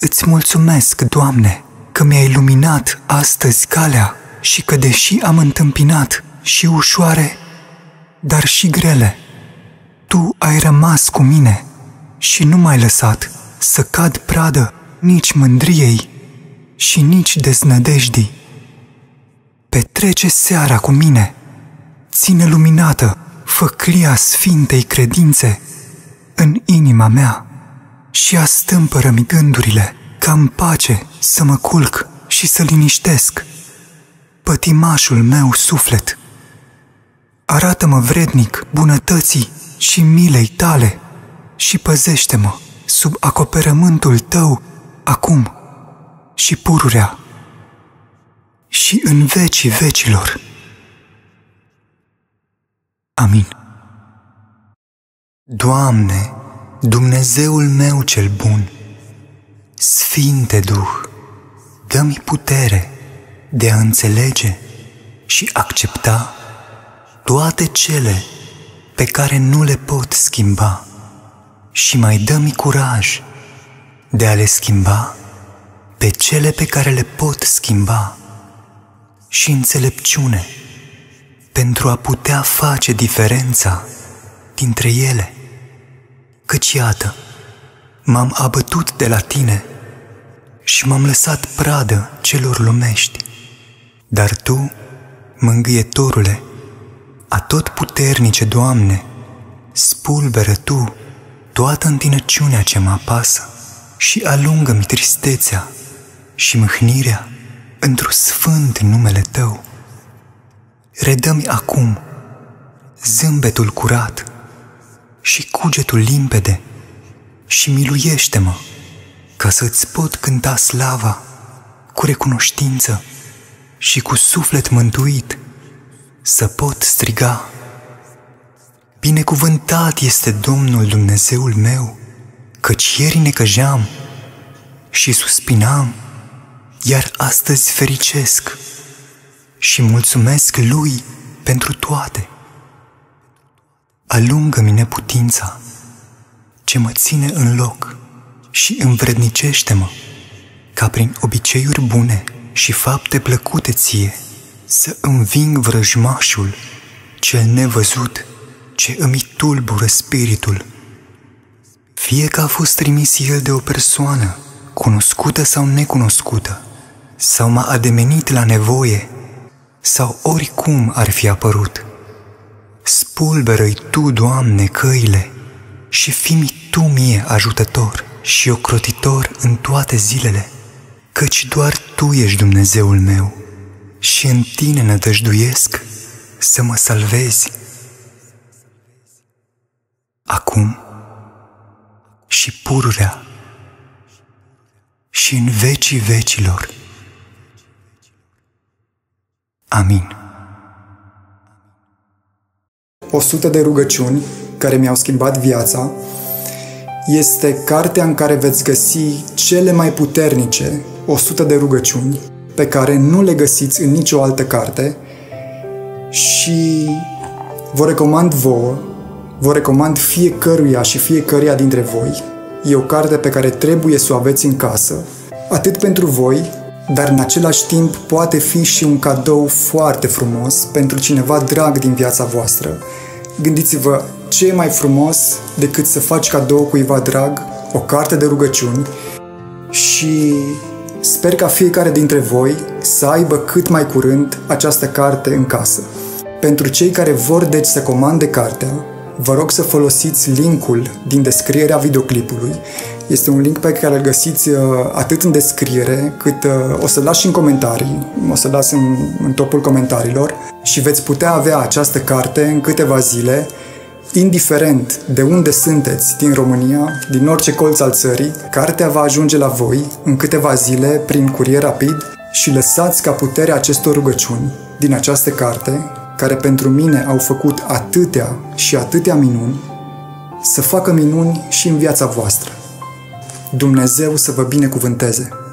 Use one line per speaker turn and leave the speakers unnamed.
Îți mulțumesc, Doamne, că mi-ai luminat astăzi calea și că deși am întâmpinat și ușoare, dar și grele, Tu ai rămas cu mine și nu m-ai lăsat să cad pradă nici mândriei și nici deznădejdii. Petrece seara cu mine, ține luminată făclia sfintei credințe în inima mea și astâmpără-mi gândurile ca în pace să mă culc și să liniștesc pătimașul meu suflet. Arată-mă vrednic bunătății și milei tale și păzește-mă sub acoperământul tău acum și pururea și în vecii vecilor. Amin. Doamne, Dumnezeul meu cel bun, Sfinte Duh, dă-mi putere de a înțelege și accepta toate cele pe care nu le pot schimba și mai dă-mi curaj de a le schimba pe cele pe care le pot schimba și înțelepciune pentru a putea face diferența dintre ele. Căci iată, m-am abătut de la tine și m-am lăsat pradă celor lumești. Dar Tu, mângâietorule, a tot puternice Doamne, spulberă Tu toată întinăciunea ce mă apasă și alungă-mi tristețea și mâhnirea într-o sfânt numele Tău. Redă-mi acum zâmbetul curat și cugetul limpede și miluiește-mă ca să-ți pot cânta slava cu recunoștință și cu suflet mântuit să pot striga. Binecuvântat este Domnul Dumnezeul meu, căci ieri necăjeam și suspinam, iar astăzi fericesc și mulțumesc Lui pentru toate. Alungă-mi neputința ce mă ține în loc și învrednicește-mă ca prin obiceiuri bune și fapte plăcute ție să înving vrăjmașul cel nevăzut ce îmi tulbură spiritul. Fie că a fost trimis el de o persoană, cunoscută sau necunoscută, sau m-a ademenit la nevoie, sau oricum ar fi apărut. Spulberă-i Tu, Doamne, căile și fi-mi Tu mie ajutător și ocrotitor în toate zilele, căci doar Tu ești Dumnezeul meu și în Tine nădăjduiesc să mă salvezi. Acum și pururea și în vecii vecilor. Amin.
100 de rugăciuni care mi-au schimbat viața este cartea în care veți găsi cele mai puternice 100 de rugăciuni pe care nu le găsiți în nicio altă carte și vă recomand vouă, vă recomand fiecăruia și fiecăruia dintre voi. E o carte pe care trebuie să o aveți în casă, atât pentru voi, dar în același timp poate fi și un cadou foarte frumos pentru cineva drag din viața voastră. Gândiți-vă ce e mai frumos decât să faci cadou cuiva drag o carte de rugăciuni și sper ca fiecare dintre voi să aibă cât mai curând această carte în casă. Pentru cei care vor deci să comande cartea, vă rog să folosiți linkul din descrierea videoclipului este un link pe care îl găsiți uh, atât în descriere, cât uh, o să-l las și în comentarii, o să-l las în, în topul comentariilor și veți putea avea această carte în câteva zile, indiferent de unde sunteți din România, din orice colț al țării, cartea va ajunge la voi în câteva zile prin curier rapid și lăsați ca puterea acestor rugăciuni din această carte, care pentru mine au făcut atâtea și atâtea minuni, să facă minuni și în viața voastră. Dumnezeu să vă binecuvânteze!